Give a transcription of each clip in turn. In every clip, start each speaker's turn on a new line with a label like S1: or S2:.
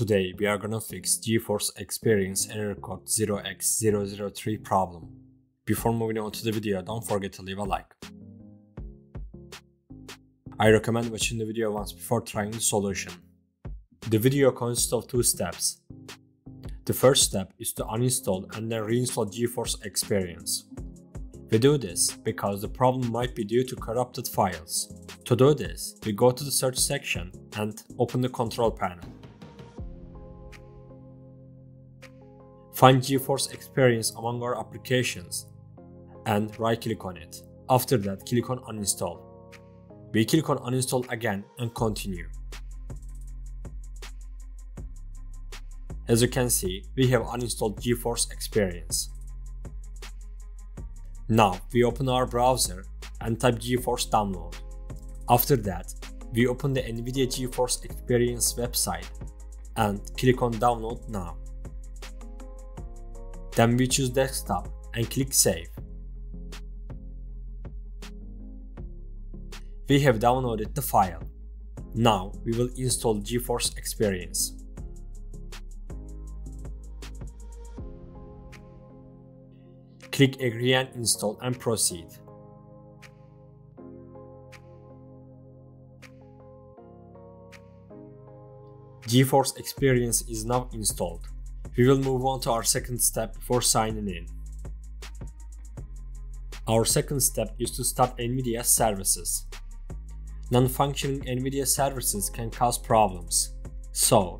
S1: Today we are gonna fix GeForce Experience error code 0x003 problem. Before moving on to the video, don't forget to leave a like. I recommend watching the video once before trying the solution. The video consists of two steps. The first step is to uninstall and then reinstall GeForce Experience. We do this because the problem might be due to corrupted files. To do this, we go to the search section and open the control panel. Find GeForce Experience among our applications and right click on it. After that, click on uninstall. We click on uninstall again and continue. As you can see, we have uninstalled GeForce Experience. Now we open our browser and type GeForce download. After that, we open the NVIDIA GeForce Experience website and click on download now. Then we choose desktop and click save. We have downloaded the file. Now we will install GeForce Experience. Click agree and install and proceed. GeForce Experience is now installed. We will move on to our second step before signing in. Our second step is to start NVIDIA services. Non-functioning NVIDIA services can cause problems. So,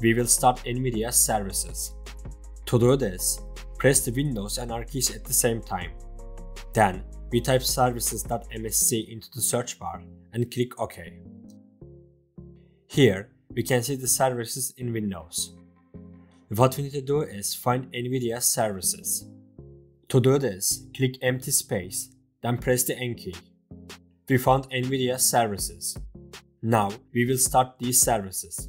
S1: we will start NVIDIA services. To do this, press the Windows and R keys at the same time. Then, we type services.msc into the search bar and click OK. Here, we can see the services in Windows. What we need to do is find NVIDIA services. To do this, click empty space, then press the N key. We found NVIDIA services. Now we will start these services.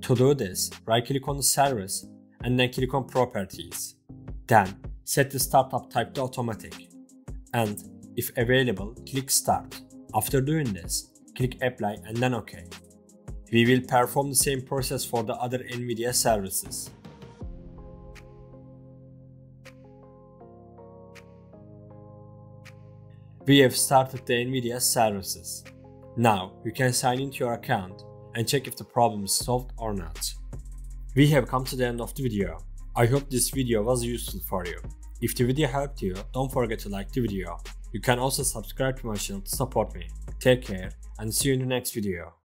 S1: To do this, right click on the service and then click on properties. Then set the startup type to automatic. And if available, click start. After doing this, click apply and then OK. We will perform the same process for the other NVIDIA services. We have started the NVIDIA services. Now you can sign into your account and check if the problem is solved or not. We have come to the end of the video. I hope this video was useful for you. If the video helped you, don't forget to like the video. You can also subscribe to my channel to support me. Take care and see you in the next video.